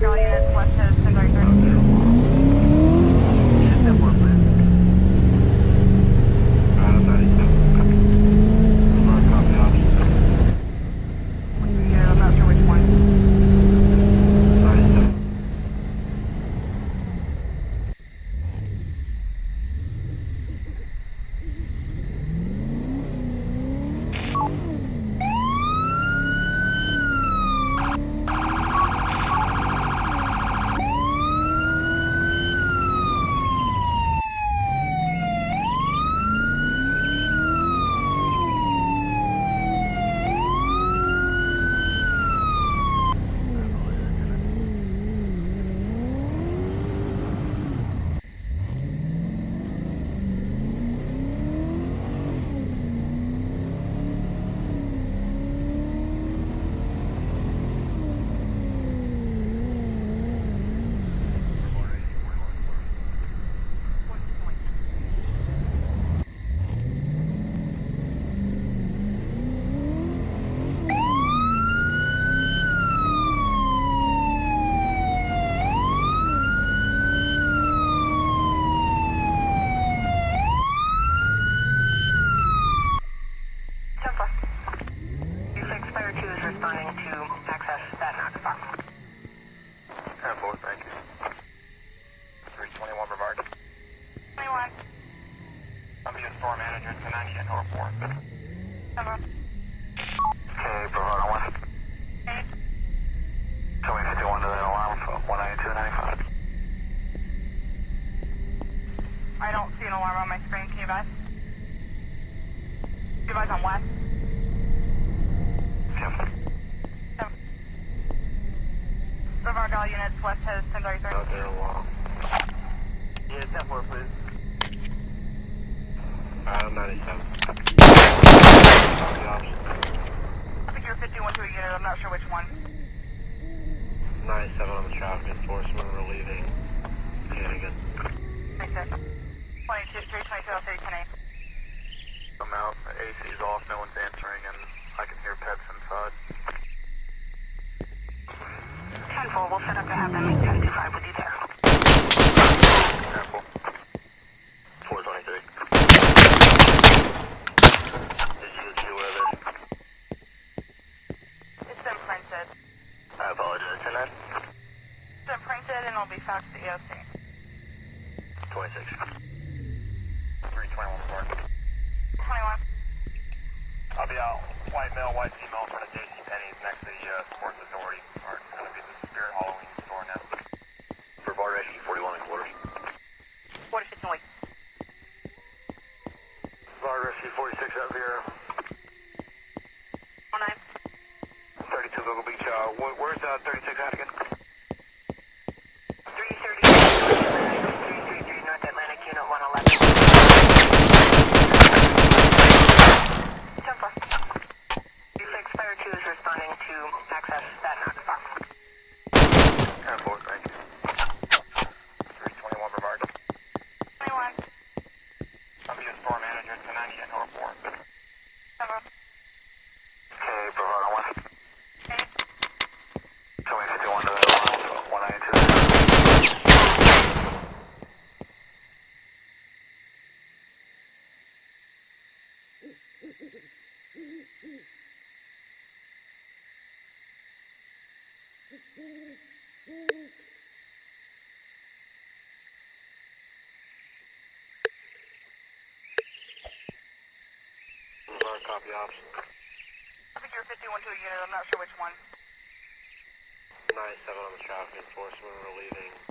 Some of our units left to units 1033. Out there along. Yeah, 10-4, please. Adam 97. Copy option. I think you're 51 to a unit. I'm not sure which one. 97 on the traffic enforcement relieving Hannigan. 36. 22, 322, I'll say 10 8. I'm out. AC's off. No one's answering, and I can hear pets inside. 10 4, we'll set up to have them meet 10 5 with you there. Careful. 423. Is you, is you aware? It's been printed. I apologize. And then? It's printed and it'll be faxed to EOC. 26. 321 Park. 21. I'll be out. White male, white copy option. I think you're 51 to a unit, I'm not sure which one. 97 on the traffic enforcement, we're leaving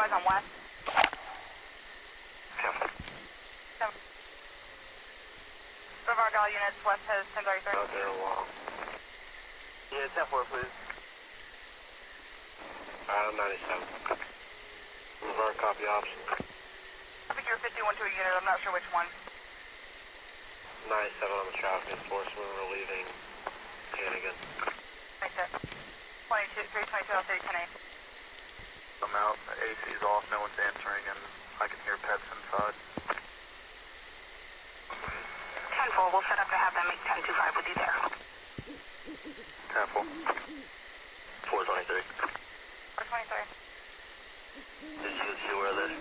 Advise on west. Brevard all units, west has 1033. Out there a while. Yeah, 10 4, please. Uh, 97. Revert copy option. I think you're 51 to a unit, I'm not sure which one. 97 on the traffic enforcement, we're leaving Hannigan. Right there. 22, 322, I'll say 10 8. I'm out. The AC's off. No one's answering, and I can hear pets inside. 10 4, we'll set up to have them make 10 25 with you there. Careful. 423. 423. Did you see where this?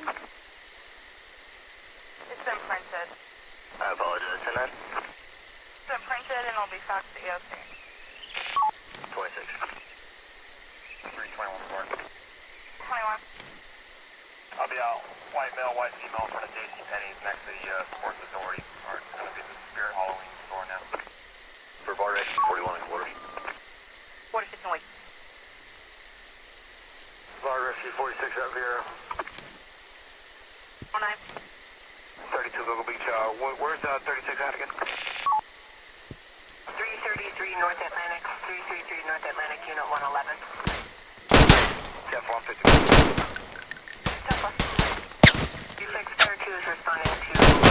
It's been printed. I apologize. And then? It's been printed and it'll be faxed to EOC. 26. 321 report. 21. I'll be out. White male, white female in front of JC Penney's next to the uh, Sports Authority. Or it's going to be the Spirit Halloween store now. Brevard X 41 and quarters. What is it noise? Brevard Rescue 46 up here. 19. 32 Cocoa Beach. Uh, wh- where's uh, 36 Hannigan? 333 North Atlantic, 333 North Atlantic, Unit 111. 10 150. Tesla. U6 Star 2 is responding to...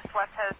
West Coast heads,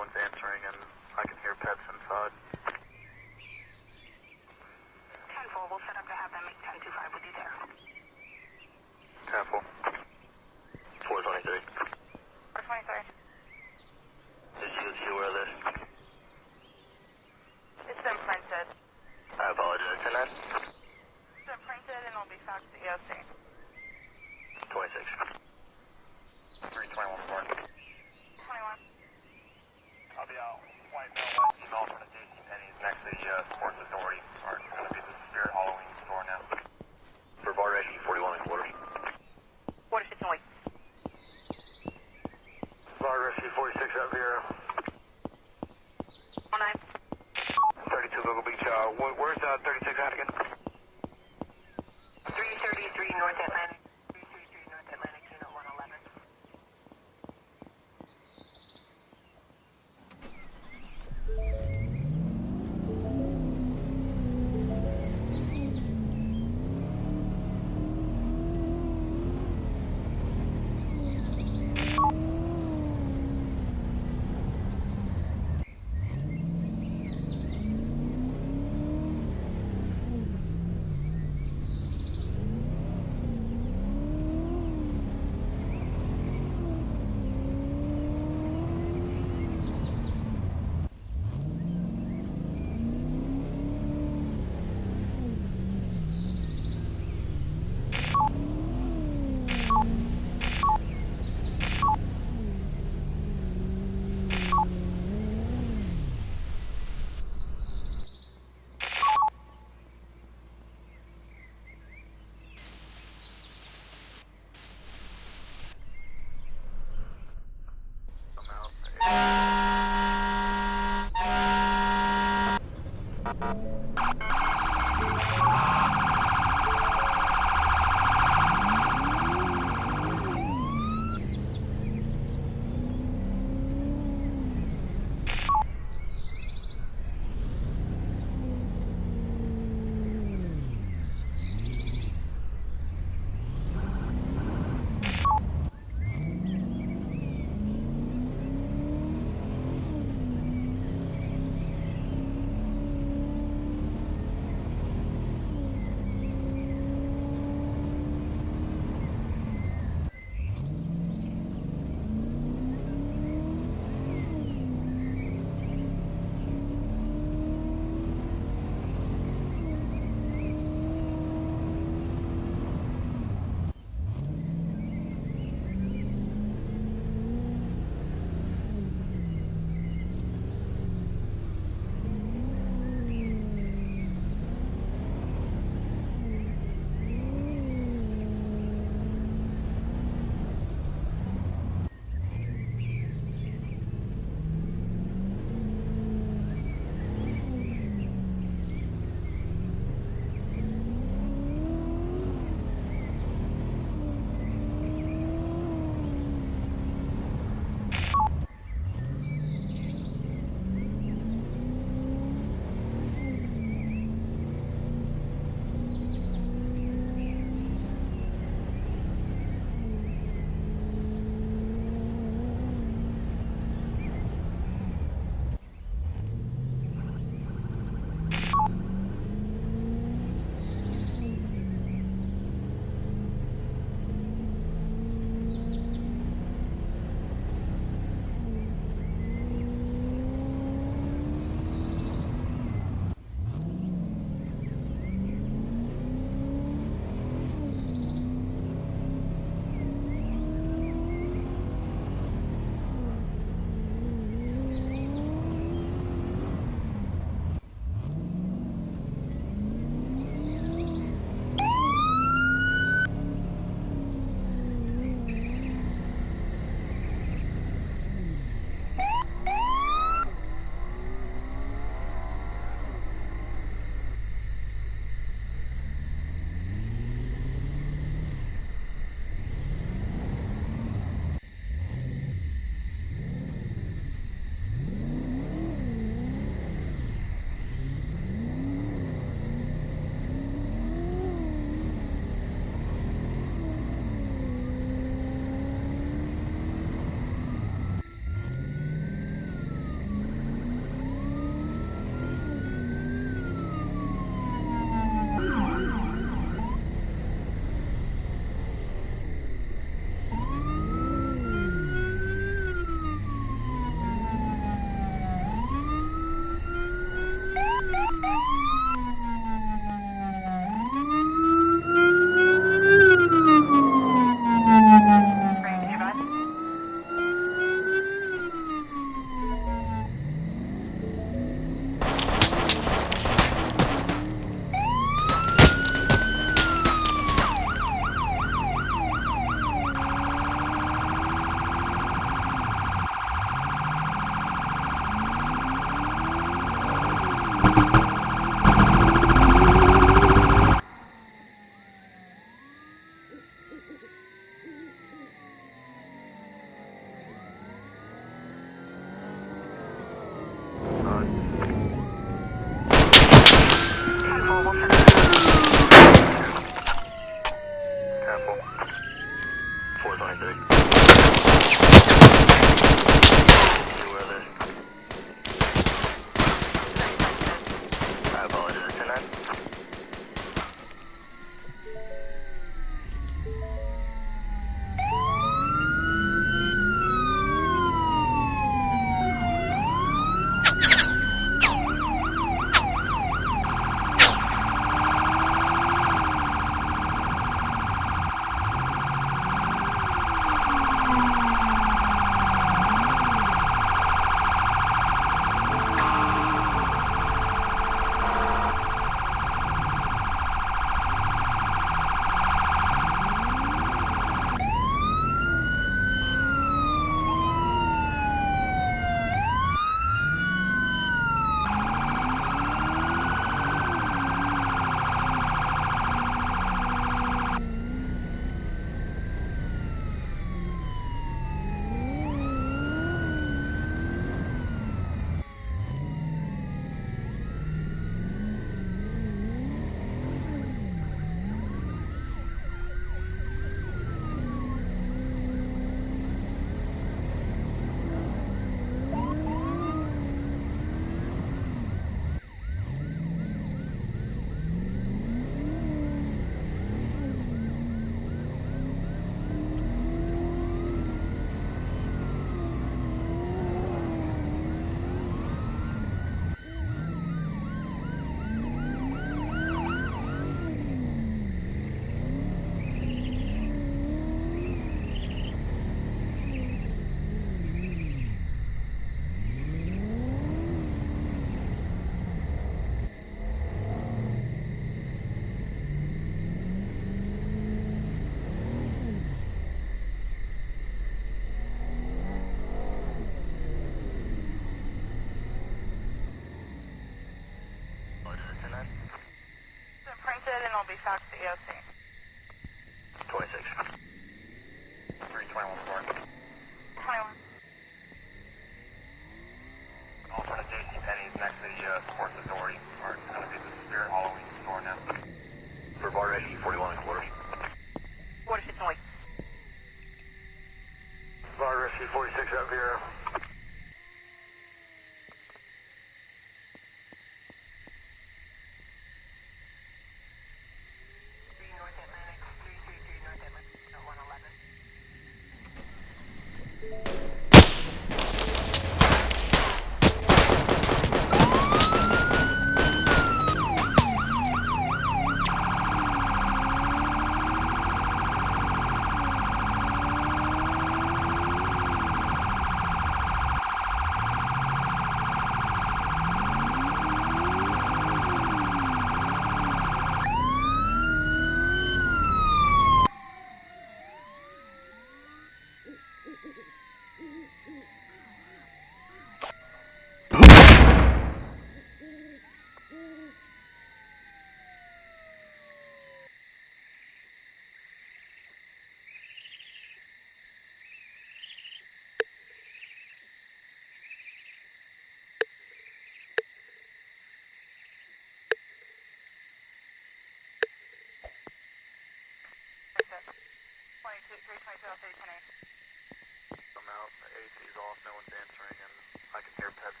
322 off 818. I'm out. AC's off. No one's answering, and I can hear pets